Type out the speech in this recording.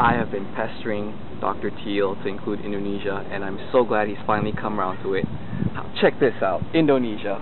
I have been pestering Dr. Teal to include Indonesia, and I'm so glad he's finally come around to it. Check this out, Indonesia.